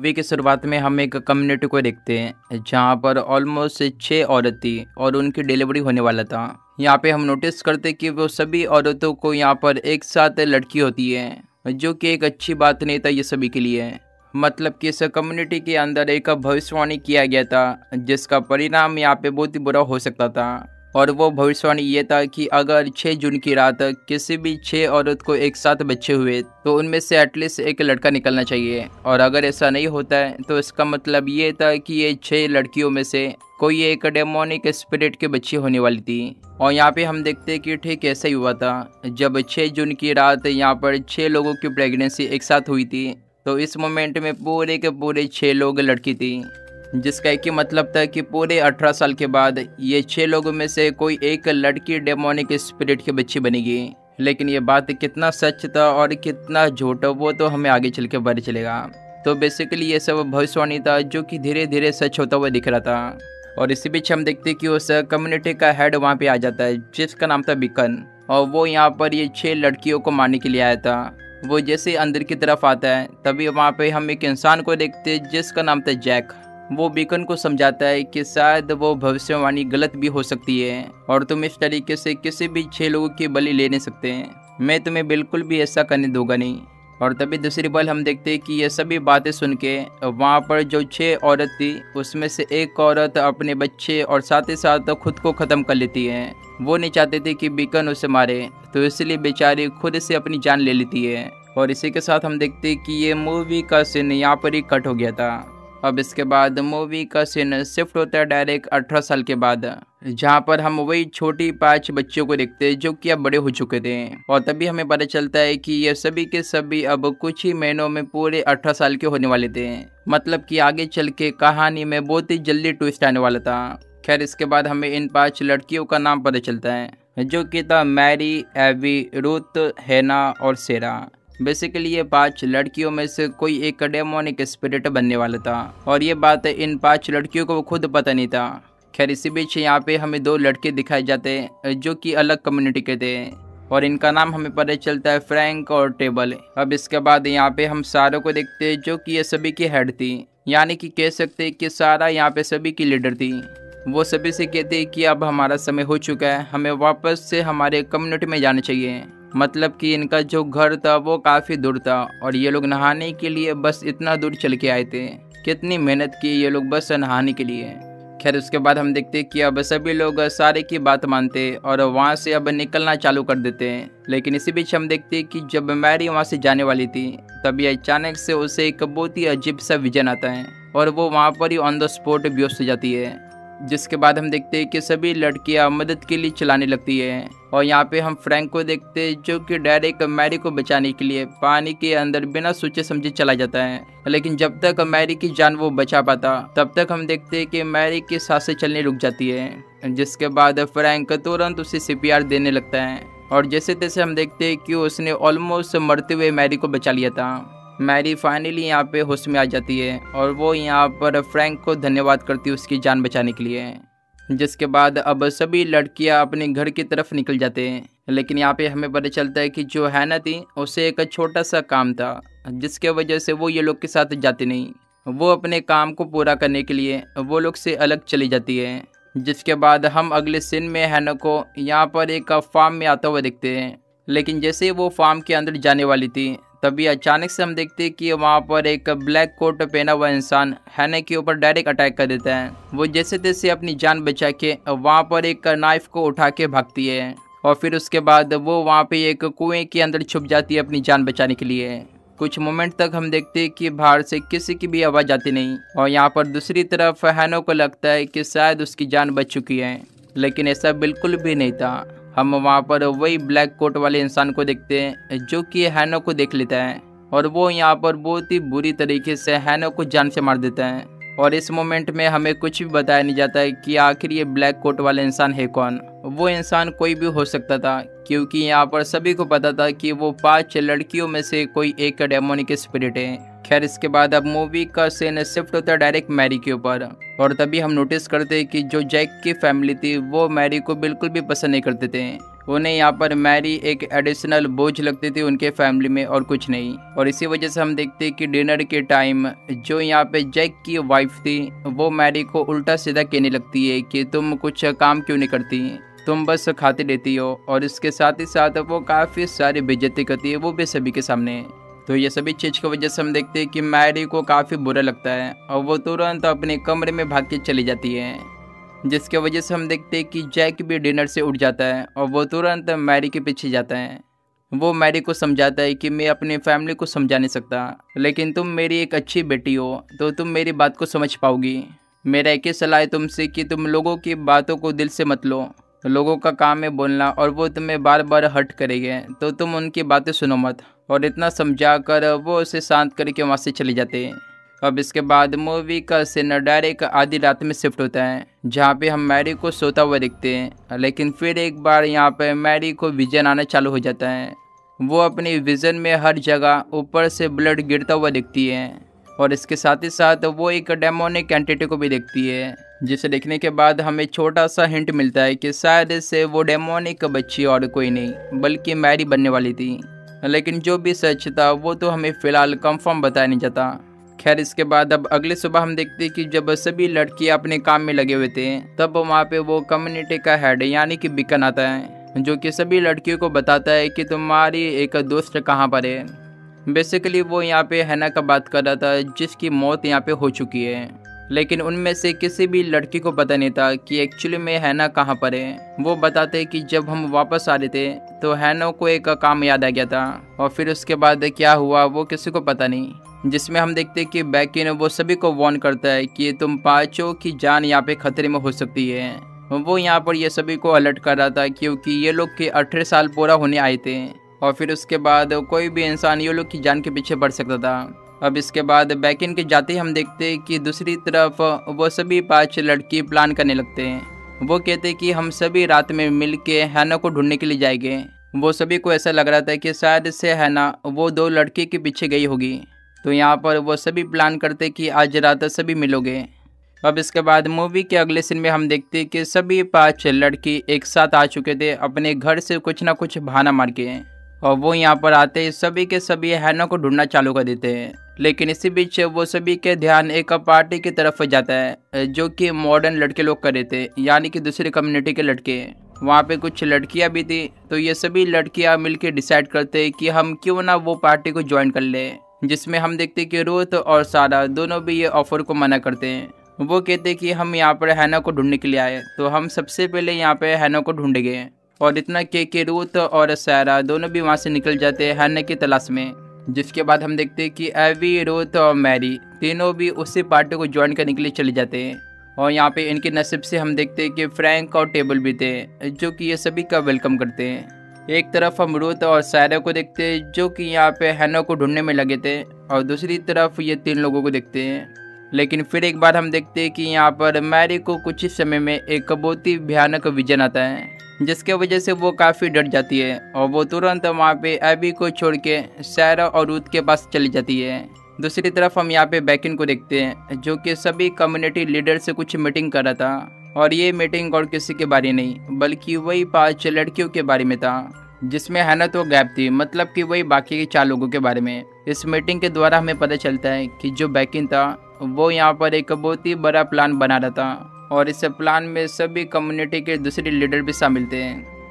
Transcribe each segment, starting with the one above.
Movie की शुरुआत में हम एक कम्युनिटी को देखते हैं, जहाँ पर ऑलमोस्ट छः औरत थी और उनकी डिलीवरी होने वाला था। यहाँ पे हम नोटिस करते कि वो सभी औरतों को यहाँ पर एक साथ लड़की होती है, जो कि एक अच्छी बात नहीं था ये सभी के लिए। मतलब कि इस कम्युनिटी के अंदर एक भविष्यवाणी किया गया था, जिसका परिणाम यहाँ पे बहुत ही बुरा हो सकता था। और वो भविष्यवाणी ये था कि अगर 6 जून की रात किसी भी छः औरत को एक साथ बच्चे हुए तो उनमें से एटलीस्ट एक लड़का निकलना चाहिए। और अगर ऐसा नहीं होता है तो इसका मतलब ये था कि ये छः लड़कियों में से कोई एक डेमोनिक स्पिरिट के बच्ची होने वाली थी। और यहाँ पे हम देखते हैं कि ठीक ऐसा ही हुआ था। जब 6 जून की रात यहाँ पर छः लोगों की प्रेगनेंसी एक साथ हुई थी तो इस मोमेंट में पूरे के पूरे छः लोग लड़की थी। जिसका एक ही मतलब था कि पूरे अठारह साल के बाद ये छः लोगों में से कोई एक लड़की डेमोनिक स्पिरिट की बच्ची बनेगी। लेकिन ये बात कितना सच था और कितना झूठ, वो तो हमें आगे चल के पता चलेगा। तो बेसिकली ये सब भविष्यवाणी था जो कि धीरे धीरे सच होता हुआ दिख रहा था। और इसी बीच हम देखते कि उस कम्युनिटी का हेड वहाँ पे आ जाता है, जिसका नाम था बिकन। और वो यहाँ पर ये छः लड़कियों को मारने के लिए आया था। वो जैसे अंदर की तरफ़ आता है, तभी वहाँ पे हम एक इंसान को देखते जिसका नाम था जैक। वो बीकन को समझाता है कि शायद वो भविष्यवाणी गलत भी हो सकती है और तुम इस तरीके से किसी भी छह लोगों की बलि ले नहीं सकते मैं तुम्हें बिल्कुल भी ऐसा करने दूँगा नहीं। और तभी दूसरी बल हम देखते हैं कि ये सभी बातें सुन के वहाँ पर जो छः औरत थी, उसमें से एक औरत अपने बच्चे और साथ ही साथ खुद को ख़त्म कर लेती है। वो नहीं चाहते थे कि बीकन उसे मारे तो इसलिए बेचारी खुद से अपनी जान ले लेती है। और इसी के साथ हम देखते हैं कि ये मूवी का सीन यहाँ पर ही कट हो गया था। अब इसके बाद मूवी का सीन शिफ्ट होता है डायरेक्ट अठारह साल के बाद, जहाँ पर हम वही छोटी पाँच बच्चों को देखते हैं जो कि अब बड़े हो चुके थे। और तभी हमें पता चलता है कि ये सभी के सभी अब कुछ ही महीनों में पूरे अठारह साल के होने वाले थे। मतलब कि आगे चल के कहानी में बहुत ही जल्दी ट्विस्ट आने वाला था। खैर, इसके बाद हमें इन पाँच लड़कियों का नाम पता चलता है, जो कि था मैरी, एवी, रूथ, हैना और सेरा। बेसिकली ये पाँच लड़कियों में से कोई एक डेमोनिक स्पिरिट बनने वाला था। और ये बात इन पाँच लड़कियों को खुद पता नहीं था। खैर, इसी बीच यहाँ पे हमें दो लड़के दिखाए जाते, जो कि अलग कम्युनिटी के थे। और इनका नाम हमें पता चलता है फ्रैंक और टेबल अब इसके बाद यहाँ पे हम सारों को देखते हैं, जो कि ये सभी की हेड थी। यानी कि कह सकते कि सारा यहाँ पे सभी की लीडर थी। वो सभी से कहते कि अब हमारा समय हो चुका है, हमें वापस से हमारे कम्युनिटी में जाना चाहिए। मतलब कि इनका जो घर था वो काफ़ी दूर था और ये लोग नहाने के लिए बस इतना दूर चल के आए थे। कितनी मेहनत की ये लोग बस नहाने के लिए। खैर, उसके बाद हम देखते कि अब सभी लोग सारे की बात मानते और वहाँ से अब निकलना चालू कर देते हैं। लेकिन इसी बीच हम देखते कि जब मैरी वहाँ से जाने वाली थी तभी अचानक से उसे एक बहुत ही अजीब सा विजन आता है और वो वहाँ पर ही ऑन द स्पॉट बेहोश हो जाती है। जिसके बाद हम देखते हैं कि सभी लड़कियाँ मदद के लिए चलाने लगती है। और यहाँ पे हम फ्रैंक को देखते हैं, जो कि डायरेक्ट मैरी को बचाने के लिए पानी के अंदर बिना सोचे समझे चला जाता है। लेकिन जब तक मैरी की जान वो बचा पाता, तब तक हम देखते हैं कि मैरी की साँसें चलने रुक जाती है, जिसके बाद फ्रैंक तुरंत उसे सीपीआर देने लगता है। और जैसे तैसे हम देखते हैं कि उसने ऑलमोस्ट मरते हुए मैरी को बचा लिया था। मैरी फाइनली यहाँ पे होश में आ जाती है, और वो यहाँ पर फ्रैंक को धन्यवाद करती है उसकी जान बचाने के लिए। जिसके बाद अब सभी लड़कियाँ अपने घर की तरफ़ निकल जाते हैं। लेकिन यहाँ पे हमें पता चलता है कि जो हैना थी उसे एक छोटा सा काम था, जिसके वजह से वो ये लोग के साथ जाती नहीं। वो अपने काम को पूरा करने के लिए वो लोग से अलग चली जाती है, जिसके बाद हम अगले सीन में हैना को यहाँ पर एक फार्म में आता हुआ देखते हैं। लेकिन जैसे वो फार्म के अंदर जाने वाली थी तभी अचानक से हम देखते हैं कि वहाँ पर एक ब्लैक कोट पहना हुआ इंसान हैने के ऊपर डायरेक्ट अटैक कर देता है। वो जैसे तैसे अपनी जान बचा के वहाँ पर एक नाइफ को उठा के भागती है और फिर उसके बाद वो वहाँ पे एक कुएँ के अंदर छुप जाती है अपनी जान बचाने के लिए। कुछ मोमेंट तक हम देखते हैं कि बाहर से किसी की भी आवाज़ आती नहीं और यहाँ पर दूसरी तरफ़ हैनो को लगता है कि शायद उसकी जान बच चुकी है, लेकिन ऐसा बिल्कुल भी नहीं था। हम वहाँ पर वही ब्लैक कोट वाले इंसान को देखते हैं, जो कि हैनो को देख लेता है। और वो यहाँ पर बहुत ही बुरी तरीके से हैनो को जान से मार देता है। और इस मोमेंट में हमें कुछ भी बताया नहीं जाता है कि आखिर ये ब्लैक कोट वाला इंसान है कौन। वो इंसान कोई भी हो सकता था, क्योंकि यहाँ पर सभी को पता था कि वो पाँच लड़कियों में से कोई एक डेमोनिक स्पिरिट है। खैर, इसके बाद अब मूवी का सीन शिफ्ट होता है डायरेक्ट मैरी के ऊपर। और तभी हम नोटिस करते हैं कि जो जैक की फैमिली थी, वो मैरी को बिल्कुल भी पसंद नहीं करते थे। उन्हें यहाँ पर मैरी एक एडिशनल बोझ लगती थी उनके फैमिली में और कुछ नहीं। और इसी वजह से हम देखते हैं कि डिनर के टाइम जो यहाँ पे जैक की वाइफ थी, वो मैरी को उल्टा सीधा कहने लगती है कि तुम कुछ काम क्यों नहीं करती? तुम बस खाती रहती हो। और इसके साथ ही साथ वो काफ़ी सारी बेजती करती है, वो भी सभी के सामने। तो ये सभी चीज़ की वजह से हम देखते हैं कि मैरी को काफ़ी बुरा लगता है और वो तुरंत अपने कमरे में भाग के चली जाती है। जिसके वजह से हम देखते हैं कि जैक भी डिनर से उठ जाता है और वो तुरंत मैरी के पीछे जाता है। वो मैरी को समझाता है कि मैं अपनी फैमिली को समझा नहीं सकता, लेकिन तुम मेरी एक अच्छी बेटी हो तो तुम मेरी बात को समझ पाओगी। मेरा एक ही सलाह है तुमसे कि तुम लोगों की बातों को दिल से मत लो। लोगों का काम है बोलना और वो तुम्हें बार बार हट करेंगे तो तुम उनकी बातें सुनो मत। और इतना समझा कर वो उसे शांत करके वहाँ से चले जाते हैं। अब इसके बाद मूवी का सीन डायरेक्ट आधी रात में शिफ्ट होता है, जहाँ पे हम मैरी को सोता हुआ देखते हैं। लेकिन फिर एक बार यहाँ पे मैरी को विजन आना चालू हो जाता है। वो अपनी विजन में हर जगह ऊपर से ब्लड गिरता हुआ दिखती है। और इसके साथ ही साथ वो एक डेमोनिक एंटिटी को भी देखती है, जिसे देखने के बाद हमें छोटा सा हिंट मिलता है कि शायद से वो डेमोनिक बच्ची और कोई नहीं, बल्कि मैरी बनने वाली थी। लेकिन जो भी सच था, वो तो हमें फ़िलहाल कंफर्म बताया नहीं जाता। खैर, इसके बाद अब अगले सुबह हम देखते हैं कि जब सभी लड़की अपने काम में लगे हुए थे, तब वहाँ पे वो कम्युनिटी का हेड यानी कि बिकन आता है, जो कि सभी लड़कियों को बताता है कि तुम्हारी एक दोस्त कहाँ पर है। बेसिकली वो यहाँ पे हैना का बात कर रहा था, जिसकी मौत यहाँ पे हो चुकी है। लेकिन उनमें से किसी भी लड़की को पता नहीं था कि एक्चुअली में हैना कहाँ पर है। वो बताते कि जब हम वापस आ रहे थे तो हैनो को एक काम याद आ गया था, और फिर उसके बाद क्या हुआ वो किसी को पता नहीं। जिसमें हम देखते कि बैकिन वो सभी को वार्न करता है कि तुम पाँचों की जान यहाँ पे खतरे में हो सकती है। वो यहाँ पर ये सभी को अलर्ट कर रहा था क्योंकि ये लोग के अठारह साल पूरा होने आए थे, और फिर उसके बाद कोई भी इंसान ये लोग की जान के पीछे बढ़ सकता था। अब इसके बाद बैकिन के जाते ही हम देखते हैं कि दूसरी तरफ़ वो सभी पाँच लड़की प्लान करने लगते हैं। वो कहते हैं कि हम सभी रात में मिल के हैना को ढूँढने के लिए जाएँगे। वो सभी को ऐसा लग रहा था कि शायद से हैना वो दो लड़की के पीछे गई होगी। तो यहाँ पर वो सभी प्लान करते कि आज रात सभी मिलोगे। अब इसके बाद मूवी के अगले सीन में हम देखते कि सभी पाँच लड़की एक साथ आ चुके थे अपने घर से कुछ ना कुछ बहाना मार के। और वो यहाँ पर आते सभी के सभी हैना को ढूंढना चालू कर देते हैं। लेकिन इसी बीच वो सभी के ध्यान एक पार्टी की तरफ़ जाता है, जो कि मॉडर्न लड़के लोग कर रहे थे, यानी कि दूसरी कम्युनिटी के लड़के। वहाँ पे कुछ लड़कियाँ भी थी तो ये सभी लड़कियाँ मिलके डिसाइड करते कि हम क्यों ना वो पार्टी को ज्वाइन कर ले, जिसमें हम देखते कि रोहित और सारा दोनों भी ये ऑफ़र को मना करते हैं। वो कहते कि हम यहाँ पर हैना को ढूँढने के लिए आए तो हम सबसे पहले यहाँ पे हैना को ढूंढ गए। और इतना के कि रूथ और सारा दोनों भी वहाँ से निकल जाते हैं हैना की तलाश में। जिसके बाद हम देखते हैं कि एवी, रोथ और मैरी तीनों भी उसी पार्टी को ज्वाइन करने के लिए चले जाते हैं। और यहाँ पे इनके नसीब से हम देखते हैं कि फ्रैंक और टेबल भी थे, जो कि ये सभी का वेलकम करते हैं। एक तरफ़ हम रूत और सायरा को देखते हैं, जो कि यहाँ पे हैनो को ढूँढने में लगे थे, और दूसरी तरफ़ ये तीन लोगों को देखते हैं। लेकिन फिर एक बार हम देखते हैं कि यहाँ पर मैरी को कुछ ही समय में एक बहुत ही भयानक विजन आता है। जिसके वजह से वो काफ़ी डर जाती है और वो तुरंत वहाँ पे एबी को छोड़ के सैरा और रूथ के पास चली जाती है। दूसरी तरफ़ हम यहाँ पे बैकिन को देखते हैं, जो कि सभी कम्युनिटी लीडर से कुछ मीटिंग कर रहा था। और ये मीटिंग और किसी के बारे नहीं, बल्कि वही पाँच लड़कियों के बारे में था, जिसमें हैना तो गैप थी मतलब कि वही बाकी के चार लोगों के बारे में। इस मीटिंग के द्वारा हमें पता चलता है कि जो बैकिन था, वो यहाँ पर एक बहुत ही बड़ा प्लान बना रहा था। और इस प्लान में सभी कम्युनिटी के दूसरे लीडर भी शामिल थे।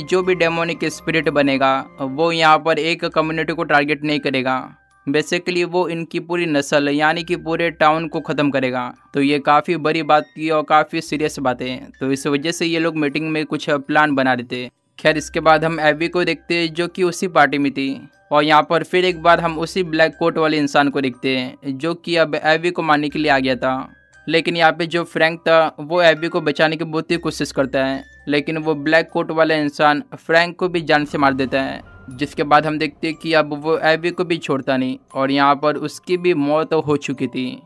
जो भी डेमोनिक स्पिरिट बनेगा, वो यहाँ पर एक कम्युनिटी को टारगेट नहीं करेगा। बेसिकली वो इनकी पूरी नस्ल, यानी कि पूरे टाउन को ख़त्म करेगा। तो ये काफ़ी बड़ी बात थी और काफ़ी सीरियस बात है। तो इस वजह से ये लोग मीटिंग में कुछ प्लान बना रहे थे। खैर, इसके बाद हम एवी को देखते जो कि उसी पार्टी में थी। और यहाँ पर फिर एक बार हम उसी ब्लैक कोट वाले इंसान को देखते हैं, जो कि अब एवी को मारने के लिए आ गया था। लेकिन यहाँ पे जो फ्रैंक था, वो एवी को बचाने की बहुत ही कोशिश करता है। लेकिन वो ब्लैक कोट वाला इंसान फ्रैंक को भी जान से मार देता है। जिसके बाद हम देखते हैं कि अब वो एवी को भी छोड़ता नहीं, और यहाँ पर उसकी भी मौत हो चुकी थी।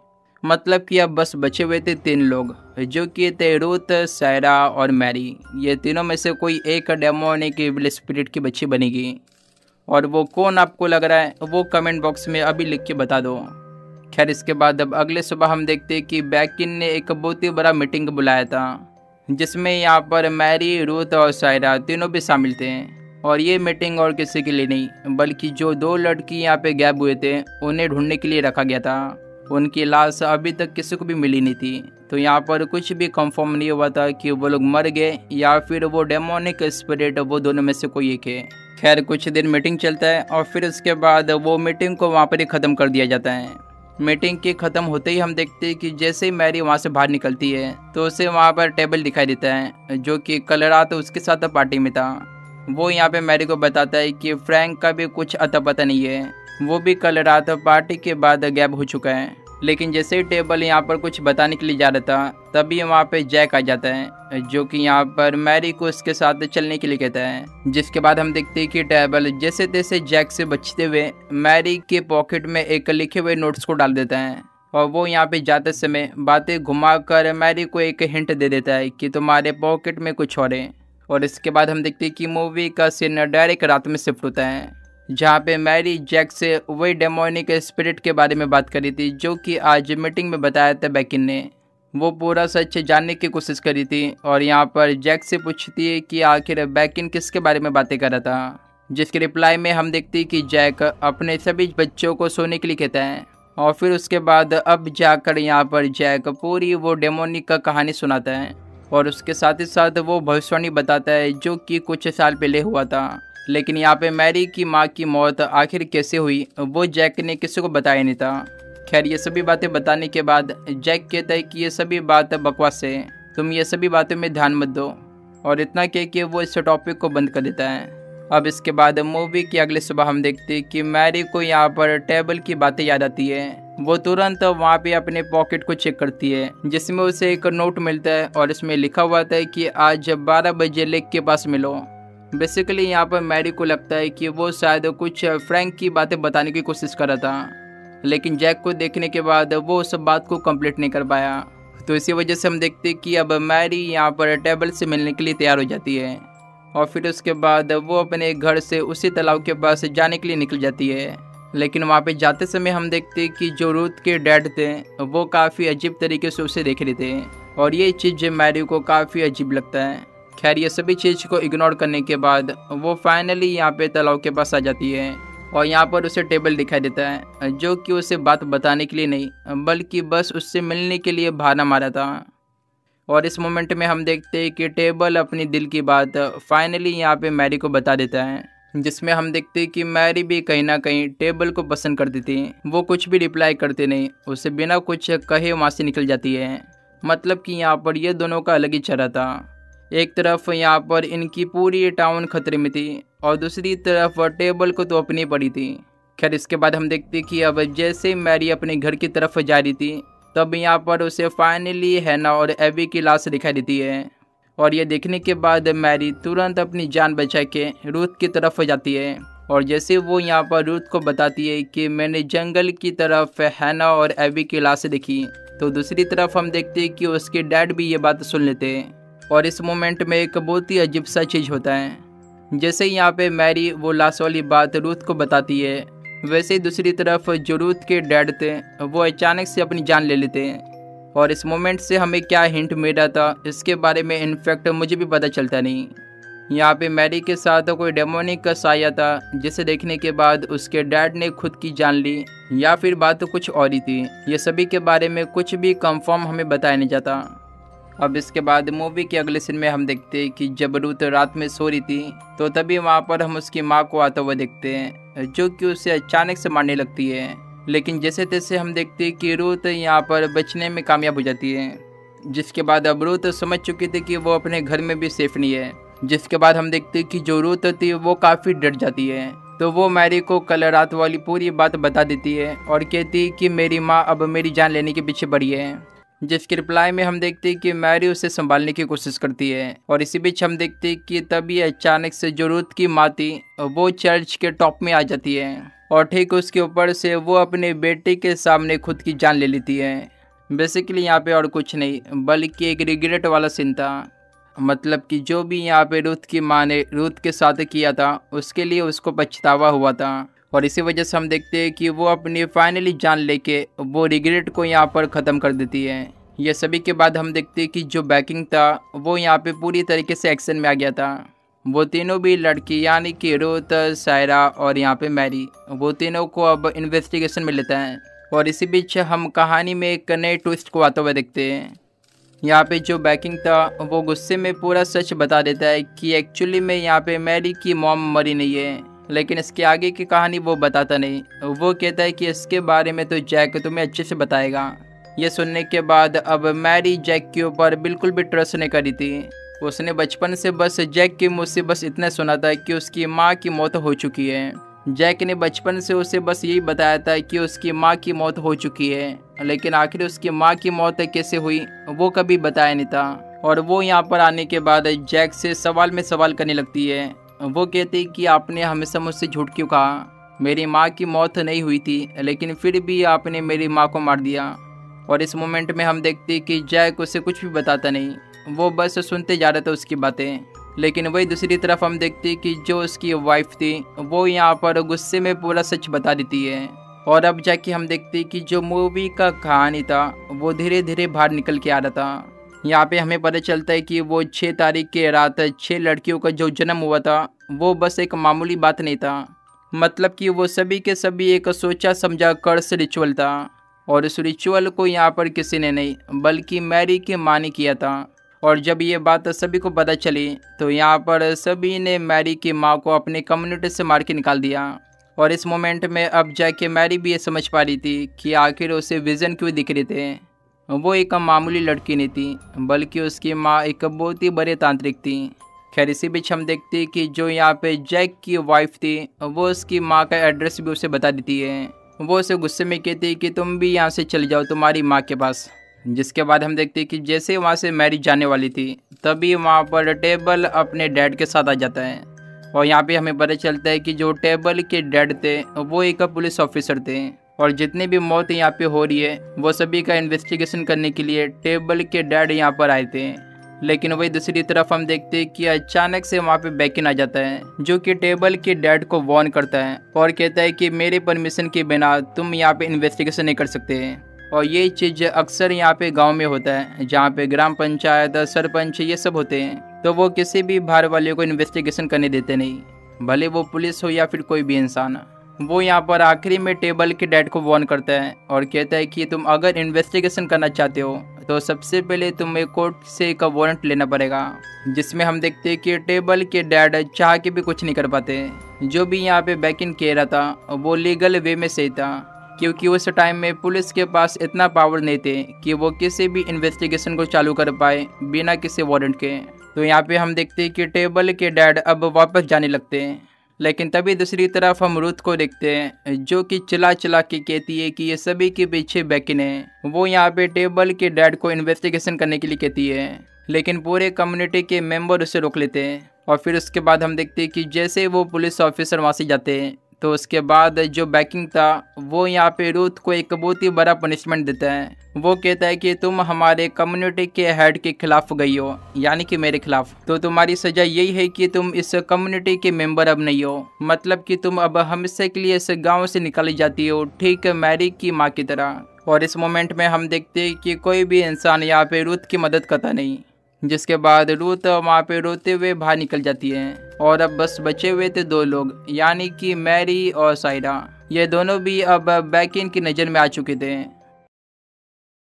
मतलब कि अब बस बचे हुए थे तीन लोग, जो कि थे रूथ, सायरा और मैरी। ये तीनों में से कोई एक डेमोनिक विल स्पिरिट की बच्ची बनेगी। और वो कौन आपको लग रहा है, वो कमेंट बॉक्स में अभी लिख के बता दो। खैर, इसके बाद अब अगले सुबह हम देखते हैं कि बैकिन ने एक बहुत ही बड़ा मीटिंग बुलाया था, जिसमें यहाँ पर मैरी, रूथ और सायरा तीनों भी शामिल थे। और ये मीटिंग और किसी के लिए नहीं, बल्कि जो दो लड़की यहाँ पे गैप हुए थे, उन्हें ढूँढने के लिए रखा गया था। उनकी लाश अभी तक किसी को भी मिली नहीं थी। तो यहाँ पर कुछ भी कंफर्म नहीं हुआ था कि वो लोग मर गए, या फिर वो डेमोनिक स्पिरिट वो दोनों में से कोई एक है। खैर, कुछ दिन मीटिंग चलता है, और फिर उसके बाद वो मीटिंग को वहाँ पर ही ख़त्म कर दिया जाता है। मीटिंग के ख़त्म होते ही हम देखते हैं कि जैसे ही मैरी वहाँ से बाहर निकलती है तो उसे वहाँ पर टेबल दिखाई देता है, जो कि कल रात उसके साथ पार्टी में था। वो यहाँ पे मैरी को बताता है कि फ्रैंक का भी कुछ अता पता नहीं है। वो भी कल रात पार्टी के बाद गैप हो चुका है। लेकिन जैसे ही टेबल यहाँ पर कुछ बताने के लिए जा रहा था तभी वहाँ पे जैक आ जाता है, जो कि यहाँ पर मैरी को उसके साथ चलने के लिए कहता है। जिसके बाद हम देखते हैं कि टेबल जैसे तैसे जैक से बचते हुए मैरी के पॉकेट में एक लिखे हुए नोट्स को डाल देता है। और वो यहाँ पे जाते समय बातें घुमा कर मैरी को एक हिंट दे देता है कि तुम्हारे पॉकेट में कुछ और है। और इसके बाद हम देखते हैं कि मूवी का सीन डायरेक्ट रात में शिफ्ट होता है, जहाँ पे मैरी जैक से वही डेमोनिक स्पिरिट के बारे में बात करी थी, जो कि आज मीटिंग में बताया था बैकिन ने। वो पूरा सच जानने की कोशिश करी थी और यहाँ पर जैक से पूछती है कि आखिर बैकिन किसके बारे में बातें कर रहा था। जिसके रिप्लाई में हम देखते हैं कि जैक अपने सभी बच्चों को सोने के लिए कहता है। और फिर उसके बाद अब जाकर यहाँ पर जैक पूरी वो डेमोनिक का कहानी सुनाता है और उसके साथ ही साथ वो भविष्यवाणी बताता है जो कि कुछ साल पहले हुआ था। लेकिन यहाँ पे मैरी की माँ की मौत आखिर कैसे हुई, वो जैक ने किसी को बताया नहीं था। खैर, ये सभी बातें बताने के बाद जैक कहता है कि ये सभी बात बकवास है। तुम ये सभी बातों में ध्यान मत दो और इतना कह के वो इस टॉपिक को बंद कर देता है। अब इसके बाद मूवी की अगले सुबह हम देखते हैं कि मैरी को यहाँ पर टेबल की बातें याद आती है। वो तुरंत वहाँ पे अपने पॉकेट को चेक करती है, जिसमें उसे एक नोट मिलता है और इसमें लिखा हुआ था कि आज 12 बजे लेक के पास मिलो। बेसिकली यहाँ पर मैरी को लगता है कि वो शायद कुछ फ्रैंक की बातें बताने की कोशिश कर रहा था। लेकिन जैक को देखने के बाद वो उस बात को कंप्लीट नहीं कर पाया। तो इसी वजह से हम देखते कि अब मैरी यहाँ पर टेबल से मिलने के लिए तैयार हो जाती है। और फिर उसके बाद वो अपने घर से उसी तालाब के पास जाने के लिए निकल जाती है। लेकिन वहाँ पे जाते समय हम देखते कि जो रूथ के डैड थे, वो काफ़ी अजीब तरीके से उसे देख रहे थे। और ये चीज़ मैरी को काफ़ी अजीब लगता है। खैर, ये सभी चीज़ को इग्नोर करने के बाद वो फाइनली यहाँ पे तालाब के पास आ जाती है। और यहाँ पर उसे टेबल दिखाई देता है, जो कि उसे बात बताने के लिए नहीं, बल्कि बस उससे मिलने के लिए बहाना मारा था। और इस मोमेंट में हम देखते हैं कि टेबल अपनी दिल की बात, फाइनली यहाँ पे मैरी को बता देता है, जिसमें हम देखते हैं कि मैरी भी कहीं ना कहीं टेबल को पसंद करती थी। वो कुछ भी रिप्लाई करते नहीं, उसे बिना कुछ कहे वहाँ से निकल जाती है। मतलब कि यहाँ पर ये दोनों का अलग ही चरा था। एक तरफ़ यहाँ पर इनकी पूरी टाउन खतरे में थी और दूसरी तरफ़ टेबल को तो अपनी पड़ी थी। खैर, इसके बाद हम देखते कि अब जैसे मैरी अपने घर की तरफ़ जा रही थी, तब यहाँ पर उसे फाइनली हैना और एवी की लाश दिखाई देती है। और ये देखने के बाद मैरी तुरंत अपनी जान बचा के रूथ की तरफ़ जाती है। और जैसे वो यहाँ पर रूथ को बताती है कि मैंने जंगल की तरफ़ हैना और एवी की लाश देखी तो दूसरी तरफ़ हम देखते हैं कि उसके डैड भी ये बात सुन लेते हैं। और इस मोमेंट में एक बहुत ही अजीब सा चीज़ होता है। जैसे यहाँ पे मैरी वो लाश वाली बात रूथ को बताती है, वैसे ही दूसरी तरफ़ जो रूथ के डैड थे, वो अचानक से अपनी जान ले लेते हैं। और इस मोमेंट से हमें क्या हिंट मिल रहा था, इसके बारे में इनफैक्ट मुझे भी पता चलता नहीं। यहाँ पे मैरी के साथ कोई डेमोनिक का साया था, जिसे देखने के बाद उसके डैड ने खुद की जान ली, या फिर बात कुछ और ही थी। ये सभी के बारे में कुछ भी कंफर्म हमें बताया नहीं जाता। अब इसके बाद मूवी के अगले सीन में हम देखते हैं कि जब रूत रात में सो रही थी तो तभी वहाँ पर हम उसकी माँ को आता हुआ देखते हैं, जो कि उसे अचानक से मारने लगती है। लेकिन जैसे तैसे हम देखते हैं कि रूत यहाँ पर बचने में कामयाब हो जाती है। जिसके बाद अब रूत समझ चुकी थी कि वो अपने घर में भी सेफ़ नहीं है। जिसके बाद हम देखते हैं कि जो रूत थी, वो काफ़ी डर जाती है। तो वो मैरी को कल रात वाली पूरी बात बता देती है और कहती है कि मेरी माँ अब मेरी जान लेने के पीछे पड़ी है। जिसके रिप्लाई में हम देखते हैं कि मैरी उसे संभालने की कोशिश करती है। और इसी बीच हम देखते हैं कि तभी अचानक से ज़रूरत की माती, वो चर्च के टॉप में आ जाती है। और ठीक उसके ऊपर से वो अपने बेटे के सामने खुद की जान ले लेती है। बेसिकली यहाँ पे और कुछ नहीं, बल्कि एक रिग्रेट वाला सीन था। मतलब कि जो भी यहाँ पे रुथ की माँ ने रुथ के साथ किया था, उसके लिए उसको पछतावा हुआ था। और इसी वजह से हम देखते हैं कि वो अपनी फाइनली जान लेके वो रिग्रेट को यहाँ पर ख़त्म कर देती है। ये सभी के बाद हम देखते हैं कि जो बैकिंग था, वो यहाँ पे पूरी तरीके से एक्शन में आ गया था। वो तीनों भी लड़की, यानी कि रोत, सायरा और यहाँ पे मैरी, वो तीनों को अब इन्वेस्टिगेशन में लेता है। और इसी बीच हम कहानी में एक नए ट्विस्ट को आते हुए देखते हैं। यहाँ पे जो बैकिंग था, वो गुस्से में पूरा सच बता देता है कि एक्चुअली में यहाँ पे मैरी की मॉम मरी नहीं है। लेकिन इसके आगे की कहानी वो बताता नहीं। वो कहता है कि इसके बारे में तो जैक तुम्हें अच्छे से बताएगा। ये सुनने के बाद अब मैरी जैक के ऊपर बिल्कुल भी ट्रस्ट नहीं करी थी। उसने बचपन से बस जैक के मुँह से बस इतना सुना था कि उसकी माँ की मौत हो चुकी है। जैक ने बचपन से उसे बस यही बताया था कि उसकी माँ की मौत हो चुकी है। लेकिन आखिर उसकी माँ की मौत कैसे हुई, वो कभी बताया नहीं था। और वो यहाँ पर आने के बाद जैक से सवाल में सवाल करने लगती है। वो कहती कि आपने हमेशा मुझसे झूठ क्यों कहा? मेरी माँ की मौत नहीं हुई थी, लेकिन फिर भी आपने मेरी माँ को मार दिया। और इस मोमेंट में हम देखते कि जैक उसे कुछ भी बताता नहीं। वो बस सुनते जा रहे थे उसकी बातें। लेकिन वही दूसरी तरफ़ हम देखते कि जो उसकी वाइफ थी, वो यहाँ पर गुस्से में पूरा सच बता देती है। और अब जाके हम देखते कि जो मूवी का कहानी था, वो धीरे धीरे बाहर निकल के आ रहा था। यहाँ पे हमें पता चलता है कि वो छः तारीख के रात छः लड़कियों का जो जन्म हुआ था, वो बस एक मामूली बात नहीं था। मतलब कि वो सभी के सभी एक सोचा समझा कर्स रिचुअल था। और उस रिचुअल को यहाँ पर किसी ने नहीं, बल्कि मैरी की माँ ने किया था। और जब ये बात सभी को पता चली तो यहाँ पर सभी ने मैरी की माँ को अपने कम्युनिटी से मार के निकाल दिया। और इस मोमेंट में अब जाके मैरी भी ये समझ पा रही थी कि आखिर उसे विज़न क्यों दिख रहे थे। वो एक मामूली लड़की नहीं थी, बल्कि उसकी माँ एक बहुत ही बड़े तांत्रिक थी। खैर, इसी बीच हम देखते हैं कि जो यहाँ पे जैक की वाइफ थी, वो उसकी माँ का एड्रेस भी उसे बता देती है। वो उसे गुस्से में कहती है कि तुम भी यहाँ से चले जाओ तुम्हारी माँ के पास। जिसके बाद हम देखते हैं कि जैसे वहाँ से मैरिज जाने वाली थी, तभी वहाँ पर टेबल अपने डैड के साथ आ जाता है। और यहाँ पे हमें पता चलता है कि जो टेबल के डैड थे, वो एक पुलिस ऑफिसर थे। और जितनी भी मौत यहाँ पे हो रही है, वो सभी का इन्वेस्टिगेशन करने के लिए टेबल के डैड यहाँ पर आए थे। लेकिन वही दूसरी तरफ़ हम देखते हैं कि अचानक से वहाँ पे बैकिन आ जाता है, जो कि टेबल के डैड को वॉर्न करता है और कहता है कि मेरे परमिशन के बिना तुम यहाँ पे इन्वेस्टिगेशन नहीं कर सकते और ये चीज़ अक्सर यहाँ पे गाँव में होता है, जहाँ पे ग्राम पंचायत, सरपंच ये सब होते हैं तो वो किसी भी बाहर वाले को इन्वेस्टिगेशन करने देते नहीं। भले वो पुलिस हो या फिर कोई भी इंसान। वो यहाँ पर आखिरी में टेबल के डैड को वॉर्न करता है और कहता है कि तुम अगर इन्वेस्टिगेशन करना चाहते हो तो सबसे पहले तुम्हें कोर्ट से एक वारंट लेना पड़ेगा, जिसमें हम देखते हैं कि टेबल के डैड चाह के भी कुछ नहीं कर पाते। जो भी यहाँ पे बैक इन कह रहा था, वो लीगल वे में सही था, क्योंकि उस टाइम में पुलिस के पास इतना पावर नहीं थे कि वो किसी भी इन्वेस्टिगेशन को चालू कर पाए बिना किसी वारंट के। तो यहाँ पे हम देखते हैं कि टेबल के डैड अब वापस जाने लगते हैं। लेकिन तभी दूसरी तरफ़ हम रूथ को देखते हैं, जो कि चिल्ला चिल्ला के कहती है कि ये सभी के पीछे बैकिन है। वो यहाँ पे टेबल के डैड को इन्वेस्टिगेशन करने के लिए कहती है, लेकिन पूरे कम्युनिटी के मेंबर उसे रोक लेते हैं। और फिर उसके बाद हम देखते हैं कि जैसे वो पुलिस ऑफिसर वहाँ से जाते हैं तो उसके बाद जो बैकिंग था, वो यहाँ पे रूथ को एक बहुत ही बड़ा पनिशमेंट देता है। वो कहता है कि तुम हमारे कम्युनिटी के हेड के खिलाफ गई हो, यानी कि मेरे खिलाफ। तो तुम्हारी सजा यही है कि तुम इस कम्युनिटी के मेंबर अब नहीं हो। मतलब कि तुम अब हमेशा के लिए इस गाँव से निकाली जाती हो, ठीक मैरी की माँ की तरह। और इस मोमेंट में हम देखते हैं कि कोई भी इंसान यहाँ पे रूथ की मदद करता नहीं। जिसके बाद रूत वहाँ पे रोते हुए बाहर निकल जाती है। और अब बस बचे हुए थे दो लोग, यानी कि मैरी और सायरा। ये दोनों भी अब बैकिन की नज़र में आ चुके थे।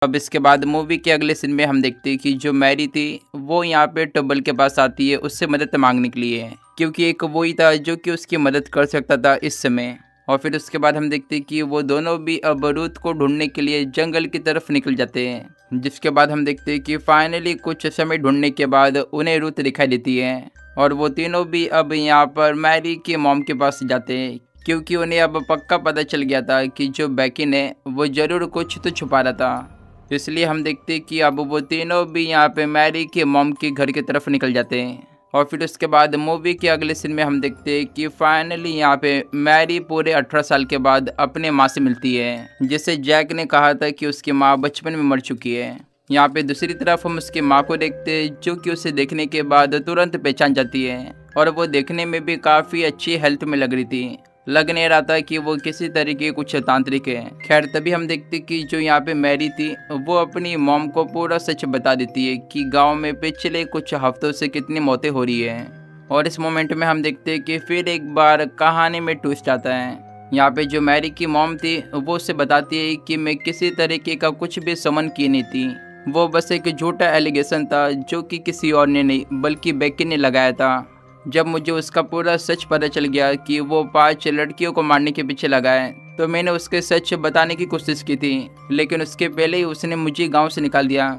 अब इसके बाद मूवी के अगले सीन में हम देखते हैं कि जो मैरी थी, वो यहाँ पे टबल के पास आती है, उससे मदद मांगने के लिए। क्योंकि एक वही था जो कि उसकी मदद कर सकता था इस समय। और फिर उसके बाद हम देखते हैं कि वो दोनों भी अब रूत को ढूँढने के लिए जंगल की तरफ़ निकल जाते हैं। जिसके बाद हम देखते हैं कि फाइनली कुछ समय ढूँढने के बाद उन्हें रुत दिखाई देती है। और वो तीनों भी अब यहाँ पर मैरी के मॉम के पास जाते हैं, क्योंकि उन्हें अब पक्का पता चल गया था कि जो बैकिन है वो ज़रूर कुछ तो छुपा रहा था। इसलिए हम देखते हैं कि अब वो तीनों भी यहाँ पे मैरी के मॉम के घर की तरफ़ निकल जाते हैं। और फिर उसके बाद मूवी के अगले सीन में हम देखते हैं कि फाइनली यहाँ पे मैरी पूरे 18 साल के बाद अपने माँ से मिलती है, जिसे जैक ने कहा था कि उसकी माँ बचपन में मर चुकी है। यहाँ पे दूसरी तरफ़ हम उसकी माँ को देखते हैं, जो कि उसे देखने के बाद तुरंत पहचान जाती है, और वो देखने में भी काफ़ी अच्छी हेल्थ में लग रही थी। लग नहीं रहा था कि वो किसी तरीके कुछ तांत्रिक है। खैर, तभी हम देखते कि जो यहाँ पे मैरी थी, वो अपनी मॉम को पूरा सच बता देती है कि गाँव में पिछले कुछ हफ्तों से कितनी मौतें हो रही है। और इस मोमेंट में हम देखते हैं कि फिर एक बार कहानी में ट्विस्ट आता है। यहाँ पे जो मैरी की मॉम थी, वो उसे बताती है कि मैं किसी तरीके का कुछ भी समन की नहीं थी। वो बस एक झूठा एलिगेशन था, जो कि किसी और ने नहीं, बल्कि बेकी ने लगाया था। जब मुझे उसका पूरा सच पता चल गया कि वो पाँच लड़कियों को मारने के पीछे लगा है तो मैंने उसके सच बताने की कोशिश की थी, लेकिन उसके पहले ही उसने मुझे गाँव से निकाल दिया।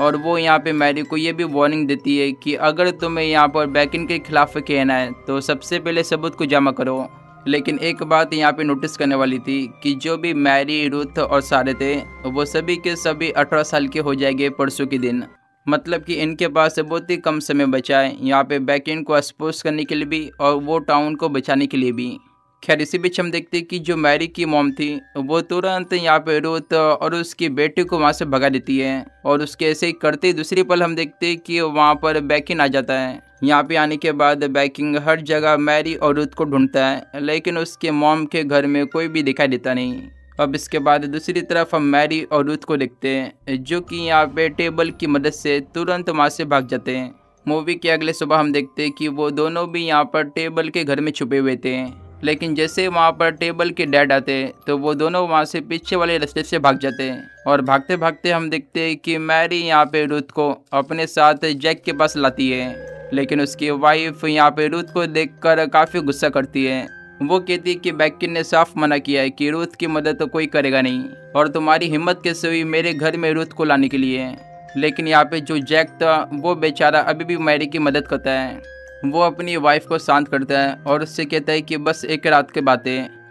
और वो यहाँ पे मैरी को ये भी वार्निंग देती है कि अगर तुम्हें यहाँ पर बैकिन के खिलाफ कहना है तो सबसे पहले सबूत को जमा करो। लेकिन एक बात यहाँ पे नोटिस करने वाली थी कि जो भी मैरी, रुथ और सारे थे, वो सभी के सभी अठारह साल के हो जाएँगे परसों के दिन। मतलब कि इनके पास बहुत ही कम समय बचा है। यहाँ पे बैकएंड को एक्सपोज करने के लिए भी और वो टाउन को बचाने के लिए भी। खैर, इसी बीच हम देखते हैं कि जो मैरी की मोम थी, वो तुरंत यहाँ पे रोत और उसकी बेटी को वहाँ से भगा देती है। और उसके ऐसे ही करते दूसरी पल हम देखते हैं कि वहाँ पर बैकिंग आ जाता है। यहाँ पे आने के बाद बैकिंग हर जगह मैरी और रुत को ढूंढता है, लेकिन उसके मोम के घर में कोई भी दिखाई देता नहीं। अब इसके बाद दूसरी तरफ़ हम मैरी और रूथ को देखते हैं, जो कि यहाँ पे टेबल की मदद से तुरंत वहाँ से भाग जाते हैं। मूवी के अगले सुबह हम देखते हैं कि वो दोनों भी यहाँ पर टेबल के घर में छुपे हुए थे। लेकिन जैसे वहाँ पर टेबल के डैड आते तो वो दोनों वहाँ से पीछे वाले रास्ते से भाग जाते हैं। और भागते भागते हम देखते हैं कि मैरी यहाँ पे रूथ को अपने साथ जैक के पास लाती है, लेकिन उसकी वाइफ यहाँ पे रूथ को देखकर काफ़ी गुस्सा करती है। वो कहती है कि बैकिन ने साफ़ मना किया है कि रूथ की मदद तो कोई करेगा नहीं, और तुम्हारी हिम्मत कैसे हुई मेरे घर में रूथ को लाने के लिए लेकिन यहाँ पे जो जैक था, वो बेचारा अभी भी मैरी की मदद करता है। वो अपनी वाइफ को शांत करता है और उससे कहता है कि बस एक रात के बात।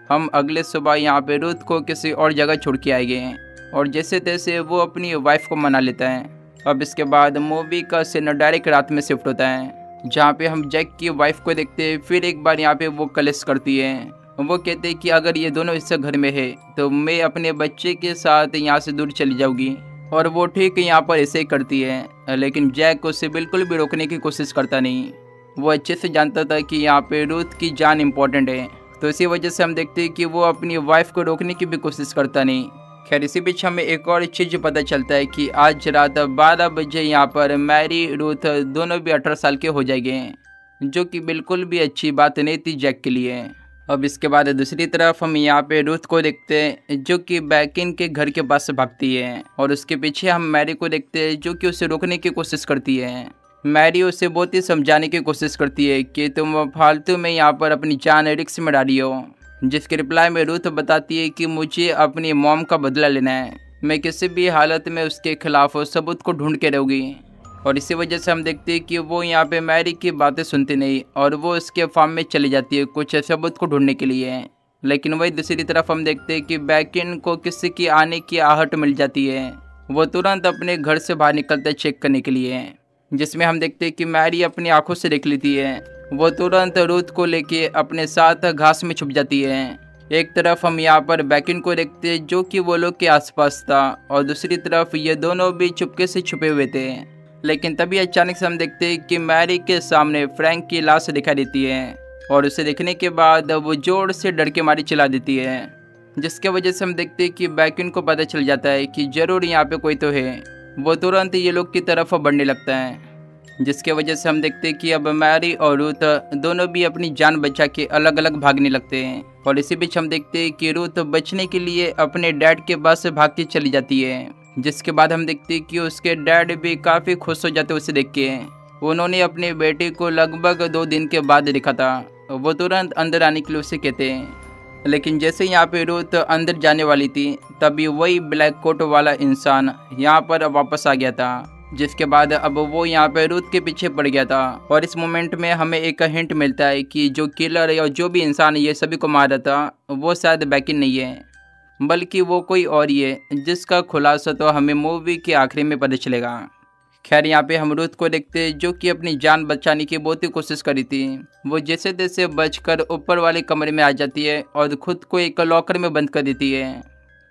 हम अगले सुबह यहाँ पे रूथ को किसी और जगह छोड़ के आएँगे और जैसे तैसे वो अपनी वाइफ को मना लेता है। अब इसके बाद मूवी का सीन डायरेक्ट रात में शिफ्ट होता है। जहाँ पे हम जैक की वाइफ को देखते हैं, फिर एक बार यहाँ पे वो कलेश करती है। वो कहते हैं कि अगर ये दोनों इस घर में है तो मैं अपने बच्चे के साथ यहाँ से दूर चली जाऊँगी। और वो ठीक यहाँ पर ऐसे ही करती है, लेकिन जैक उसे बिल्कुल भी रोकने की कोशिश करता नहीं। वो अच्छे से जानता था कि यहाँ पे रूथ की जान इम्पोर्टेंट है। तो इसी वजह से हम देखते हैं कि वो अपनी वाइफ को रोकने की भी कोशिश करता नहीं। खैर, इसी बीच हमें एक और चीज़ पता चलता है कि आज रात 12 बजे यहाँ पर मैरी, रूथ दोनों भी अठारह साल के हो जाएँगे, जो कि बिल्कुल भी अच्छी बात नहीं थी जैक के लिए। अब इसके बाद दूसरी तरफ़ हम यहाँ पे रूथ को देखते हैं, जो कि बैकिन के घर के पास भागती है, और उसके पीछे हम मैरी को देखते हैं, जो कि उसे रोकने की कोशिश करती है। मैरी उसे बहुत ही समझाने की कोशिश करती है कि तुम फालतू में यहाँ पर अपनी जान रिक्स में डाली हो जिसके रिप्लाई में रूथ बताती है कि मुझे अपनी मॉम का बदला लेना है। मैं किसी भी हालत में उसके खिलाफ सबूत को ढूंढ के रहूँगी। और इसी वजह से हम देखते हैं कि वो यहाँ पे मैरी की बातें सुनती नहीं, और वो उसके फार्म में चली जाती है कुछ सबूत को ढूँढने के लिए। लेकिन वही दूसरी तरफ़ हम देखते हैं कि बैकिन को किसी की आने की आहट मिल जाती है। वो तुरंत अपने घर से बाहर निकलते चेक करने के लिए। जिसमें हम देखते हैं कि मैरी अपनी आँखों से देख लेती है। वो तुरंत रूथ को लेके अपने साथ घास में छुप जाती है। एक तरफ़ हम यहाँ पर बैकिन को देखते हैं, जो कि वो लोग के आसपास था, और दूसरी तरफ़ ये दोनों भी चुपके से छुपे हुए थे। लेकिन तभी अचानक से हम देखते हैं कि मैरी के सामने फ्रैंक की लाश दिखाई देती है, और उसे देखने के बाद वो ज़ोर से डर के मारी चला देती है, जिसके वजह से हम देखते हैं कि बैकिन को पता चल जाता है कि ज़रूर यहाँ पे कोई तो है। वो तुरंत ये लोग की तरफ़ बढ़ने लगता है, जिसके वजह से हम देखते हैं कि अब मैरी और रूथ दोनों भी अपनी जान बचा के अलग अलग भागने लगते हैं। और इसी बीच हम देखते हैं कि रूथ बचने के लिए अपने डैड के पास भागती चली जाती है, जिसके बाद हम देखते हैं कि उसके डैड भी काफ़ी खुश हो जाते उसे देख के। उन्होंने अपने बेटे को लगभग दो दिन के बाद देखा था। वो तुरंत अंदर आने के लिए उसे कहते हैं लेकिन जैसे यहाँ पे रूथ अंदर जाने वाली थी, तभी वही ब्लैक कोट वाला इंसान यहाँ पर वापस आ गया था, जिसके बाद अब वो यहाँ पे रूथ के पीछे पड़ गया था। और इस मोमेंट में हमें एक हिंट मिलता है कि जो किलर या जो भी इंसान ये सभी को मारा था, वो शायद बैकिन नहीं है, बल्कि वो कोई और ही है, जिसका खुलासा तो हमें मूवी के आखिरी में पता चलेगा। खैर, यहाँ पे हम रूथ को देखते हैं, जो कि अपनी जान बचाने की बहुत ही कोशिश करी थी। वो जैसे तैसे बचकर ऊपर वाले कमरे में आ जाती है और खुद को एक लॉकर में बंद कर देती है।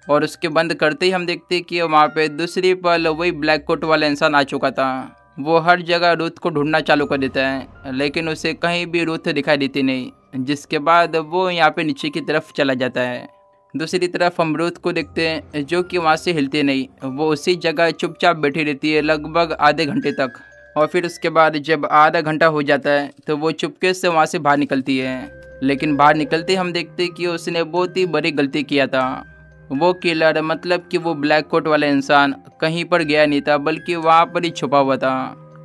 और उसके बंद करते ही हम देखते हैं कि वहाँ पे दूसरी पल वही ब्लैक कोट वाला इंसान आ चुका था। वो हर जगह रूथ को ढूंढना चालू कर देता है, लेकिन उसे कहीं भी रूथ दिखाई देती नहीं, जिसके बाद वो यहाँ पे नीचे की तरफ़ चला जाता है। दूसरी तरफ़ अमरूद को देखते हैं, जो कि वहाँ से हिलते नहीं। वो उसी जगह चुपचाप बैठी रहती है, लगभग आधे घंटे तक। और फिर उसके बाद जब आधा घंटा हो जाता है तो वो चुपके से वहाँ से बाहर निकलती है। लेकिन बाहर निकलते हम देखते कि उसने बहुत ही बड़ी गलती किया था। वो किलर मतलब कि वो ब्लैक कोट वाला इंसान कहीं पर गया नहीं था, बल्कि वहाँ पर ही छुपा हुआ था।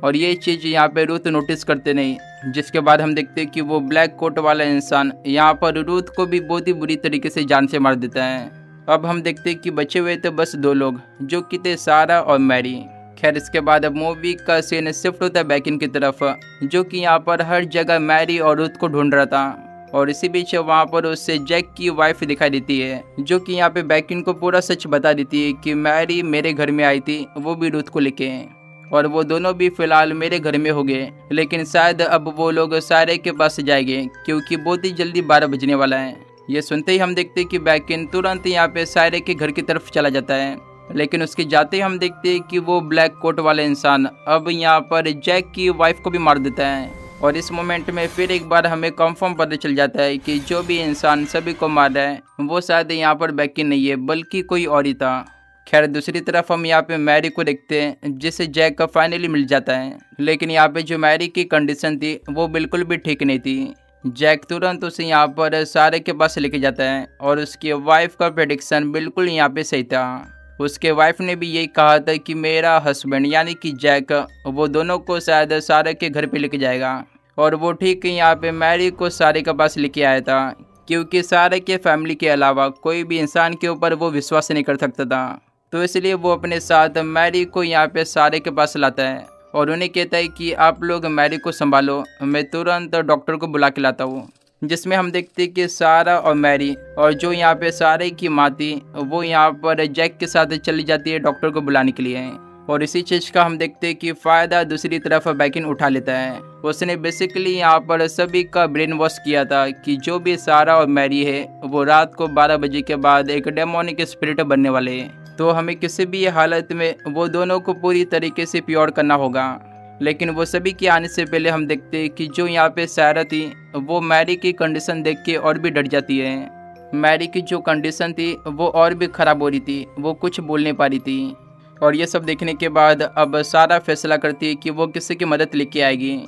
और ये चीज़ यहाँ पे रूथ नोटिस करते नहीं। जिसके बाद हम देखते हैं कि वो ब्लैक कोट वाला इंसान यहाँ पर रूथ को भी बहुत ही बुरी तरीके से जान से मार देता है। अब हम देखते हैं कि बचे हुए थे बस दो लोग, जो कि थे सारा और मैरी। खैर, इसके बाद अब मूवी का सीन शिफ्ट होता है बैकिन की तरफ़, जो कि यहाँ पर हर जगह मैरी और रूथ को ढूंढ रहा था। और इसी बीच वहाँ पर उससे जैक की वाइफ दिखाई देती है, जो कि यहाँ पे बैकिन को पूरा सच बता देती है कि मैरी मेरे घर में आई थी, वो भी रूथ को लेके। और वो दोनों भी फ़िलहाल मेरे घर में हो गए। लेकिन शायद अब वो लोग सारे के पास जाएँगे, क्योंकि बहुत ही जल्दी बारह बजने वाला है। ये सुनते ही हम देखते कि बैकिन तुरंत यहाँ पे सारे के घर की तरफ़ चला जाता है। लेकिन उसके जाते ही हम देखते हैं कि वो ब्लैक कोट वाला इंसान अब यहाँ पर जैक की वाइफ को भी मार देता है। और इस मोमेंट में फिर एक बार हमें कंफर्म पता चल जाता है कि जो भी इंसान सभी को मार रहा है, वो शायद यहाँ पर बैकिन नहीं है, बल्कि कोई और ही था। खैर, दूसरी तरफ़ हम यहाँ पे मैरी को देखते हैं, जिसे जैक का फाइनली मिल जाता है। लेकिन यहाँ पे जो मैरी की कंडीशन थी, वो बिल्कुल भी ठीक नहीं थी। जैक तुरंत उसे यहाँ पर सारे के पास लेके जाता है, और उसकी वाइफ का प्रडिक्शन बिल्कुल यहाँ पे सही था। उसके वाइफ ने भी यही कहा था कि मेरा हस्बैंड यानी कि जैक, वो दोनों को शायद सारे के घर पे लेके जाएगा। और वो ठीक यहाँ पे मैरी को सारे के पास लेके आया था, क्योंकि सारे के फैमिली के अलावा कोई भी इंसान के ऊपर वो विश्वास नहीं कर सकता था। तो इसलिए वो अपने साथ मैरी को यहाँ पे सारे के पास लाता है और उन्हें कहता है कि आप लोग मैरी को संभालो, मैं तुरंत डॉक्टर को बुला के लाता हूँ, जिसमें हम देखते कि सारा और मैरी और जो यहाँ पे सारे की माँ वो यहाँ पर जैक के साथ चली जाती है डॉक्टर को बुलाने के लिए। और इसी चीज़ का हम देखते हैं कि फ़ायदा दूसरी तरफ़ बैकिन उठा लेता है। उसने बेसिकली यहाँ पर सभी का ब्रेन वॉश किया था कि जो भी सारा और मैरी है, वो रात को 12 बजे के बाद एक डेमोनिक स्पिरिट बनने वाले हैं। तो हमें किसी भी हालत में वो दोनों को पूरी तरीके से प्योर करना होगा। लेकिन वो सभी के आने से पहले हम देखते हैं कि जो यहाँ पे सारा थी, वो मैरी की कंडीशन देख के और भी डर जाती है। मैरी की जो कंडीशन थी, वो और भी ख़राब हो रही थी, वो कुछ बोल नहीं पा रही थी। और ये सब देखने के बाद अब सारा फैसला करती है कि वो किसी की मदद लेके आएगी।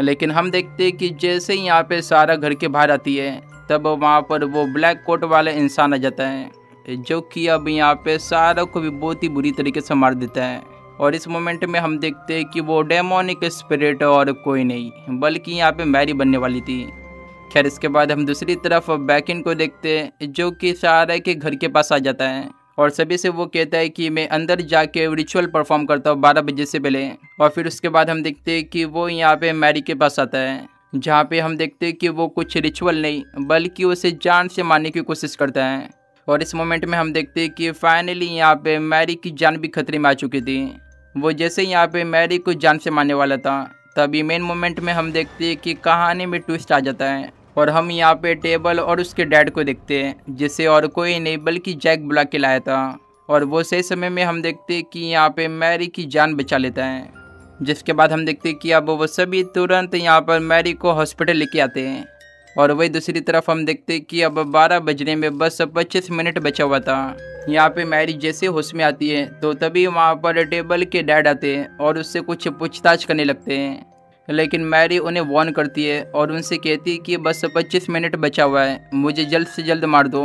लेकिन हम देखते हैं कि जैसे ही यहाँ पे सारा घर के बाहर आती है, तब वहाँ पर वो ब्लैक कोट वाला इंसान आ जाता है। जो कि अब यहाँ पे सारा को भी बहुत ही बुरी तरीके से मार देता है। और इस मोमेंट में हम देखते हैं कि वो डेमोनिक स्पिरिट और कोई नहीं, बल्कि यहाँ पे मैरी बनने वाली थी। खैर, इसके बाद हम दूसरी तरफ़ बैकिन को देखते हैं, जो कि सारा के घर के पास आ जाता है। और सभी से वो कहता है कि मैं अंदर जाके रिचुअल परफॉर्म करता हूँ बारह बजे से पहले। और फिर उसके बाद हम देखते हैं कि वो यहाँ पे मैरी के पास आता है, जहाँ पे हम देखते हैं कि वो कुछ रिचुअल नहीं, बल्कि उसे जान से मारने की कोशिश करता है। और इस मोमेंट में हम देखते हैं कि फाइनली यहाँ पे मैरी की जान भी खतरे में आ चुकी थी। वो जैसे यहाँ पे मैरी को जान से मारने वाला था, तभी मेन मोमेंट में हम देखते हैं कि कहानी में ट्विस्ट आ जाता है और हम यहाँ पे टेबल और उसके डैड को देखते हैं, जिसे और कोई नहीं बल्कि जैक बुला के लाया था। और वो सही समय में हम देखते हैं कि यहाँ पे मैरी की जान बचा लेता है। जिसके बाद हम देखते हैं कि अब वो सभी तुरंत यहाँ पर मैरी को हॉस्पिटल लेके आते हैं। और वही दूसरी तरफ़ हम देखते कि अब 12 बजने में बस 25 मिनट बचा हुआ था। यहाँ पे मैरी जैसे होश में आती है तो तभी वहाँ पर टेबल के डैड आते हैं और उससे कुछ पूछताछ करने लगते हैं। लेकिन मैरी उन्हें वॉर्न करती है और उनसे कहती है कि बस 25 मिनट बचा हुआ है, मुझे जल्द से जल्द मार दो।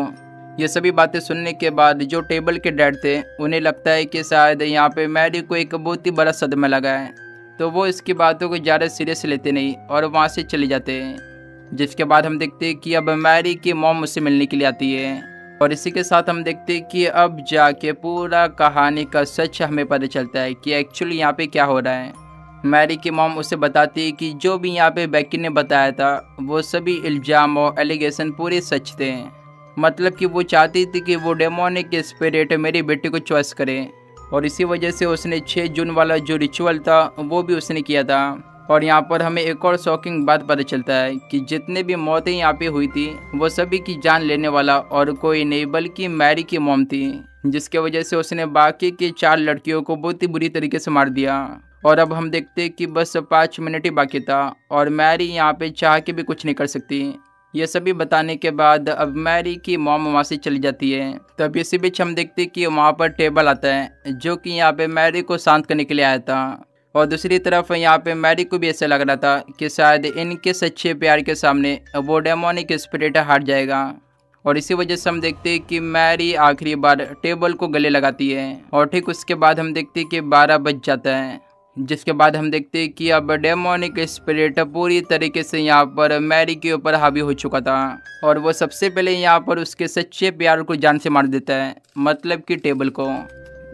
ये सभी बातें सुनने के बाद जो टेबल के डैड थे, उन्हें लगता है कि शायद यहाँ पे मैरी को एक बहुत ही बड़ा सदमा लगा है। तो वो इसकी बातों को ज़्यादा सीरियस लेते नहीं और वहाँ से चले जाते हैं। जिसके बाद हम देखते हैं कि अब मैरी की मोम उससे मिलने के लिए आती है। और इसी के साथ हम देखते हैं कि अब जाके पूरा कहानी का सच हमें पता चलता है कि एक्चुअली यहाँ पे क्या हो रहा है। मैरी की मॉम उसे बताती है कि जो भी यहाँ पे बैकी ने बताया था, वो सभी इल्ज़ाम और एलिगेशन पूरे सच थे। मतलब कि वो चाहती थी कि वो डेमोनिक स्पिरिट मेरी बेटी को चॉइस करे। और इसी वजह से उसने 6 जून वाला जो रिचुअल था, वो भी उसने किया था। और यहाँ पर हमें एक और शॉकिंग बात पता चलता है कि जितने भी मौतें यहाँ पे हुई थी, वो सभी की जान लेने वाला और कोई नहीं, बल्कि मैरी की मोम थी, जिसके वजह से उसने बाकी की चार लड़कियों को बहुत ही बुरी तरीके से मार दिया। और अब हम देखते कि बस पाँच मिनट ही बाकी था और मैरी यहाँ पे चाह के भी कुछ नहीं कर सकती। ये सभी बताने के बाद अब मैरी की मॉम वहाँ से चली जाती है। तब इसी बीच हम देखते कि वहाँ पर टेबल आता है, जो कि यहाँ पे मैरी को शांत करने के लिए आया था। और दूसरी तरफ़ यहाँ पे मैरी को भी ऐसा लग रहा था कि शायद इनके सच्चे प्यार के सामने वो डेमोनिक स्पिरिट हार जाएगा। और इसी वजह से हम देखते हैं कि मैरी आखिरी बार टेबल को गले लगाती है और ठीक उसके बाद हम देखते हैं कि बारह बज जाता है, जिसके बाद हम देखते हैं कि अब डेमोनिक स्पिरिट पूरी तरीके से यहाँ पर मैरी के ऊपर हावी हो चुका था और वो सबसे पहले यहाँ पर उसके सच्चे प्यार को जान से मार देता है मतलब कि टेबल को।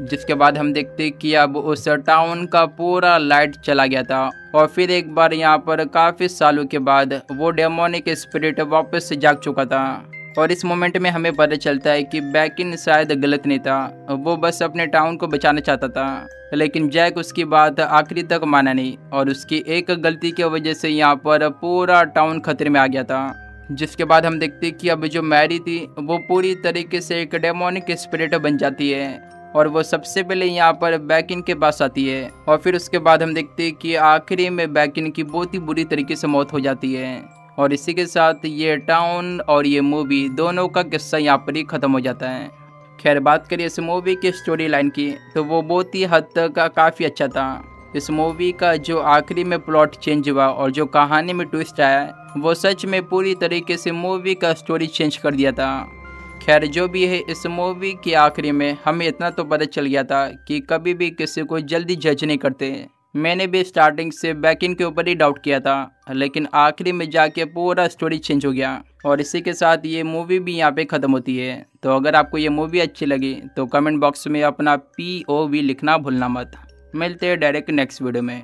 जिसके बाद हम देखते कि अब उस टाउन का पूरा लाइट चला गया था। और फिर एक बार यहाँ पर काफ़ी सालों के बाद वो डेमोनिक स्पिरिट वापस जाग चुका था। और इस मोमेंट में हमें पता चलता है कि बैकिन शायद गलत नहीं था। वो बस अपने टाउन को बचाना चाहता था। लेकिन जैक उसकी बात आखिरी तक माना नहीं। और उसकी एक गलती की वजह से यहाँ पर पूरा टाउन खतरे में आ गया था। जिसके बाद हम देखते कि अब जो मैरी थी, वो पूरी तरीके से एक डेमोनिक स्पिरिट बन जाती है। और वो सबसे पहले यहाँ पर बैकिन के पास आती है और फिर उसके बाद हम देखते हैं कि आखिरी में बैकिन की बहुत ही बुरी तरीके से मौत हो जाती है। और इसी के साथ ये टाउन और ये मूवी दोनों का किस्सा यहाँ पर ही ख़त्म हो जाता है। खैर, बात करिए इस मूवी की स्टोरी लाइन की तो वो बहुत ही हद तक काफ़ी अच्छा था। इस मूवी का जो आखिरी में प्लॉट चेंज हुआ और जो कहानी में ट्विस्ट आया, वो सच में पूरी तरीके से मूवी का स्टोरी चेंज कर दिया था। खैर, जो भी है, इस मूवी के आखिरी में हमें इतना तो पता चल गया था कि कभी भी किसी को जल्दी जज नहीं करते। मैंने भी स्टार्टिंग से बैकिंग के ऊपर ही डाउट किया था, लेकिन आखिरी में जाके पूरा स्टोरी चेंज हो गया और इसी के साथ ये मूवी भी यहाँ पे ख़त्म होती है। तो अगर आपको ये मूवी अच्छी लगी तो कमेंट बॉक्स में अपना पी ओ वी लिखना भूलना मत। मिलते हैं डायरेक्ट नेक्स्ट वीडियो में।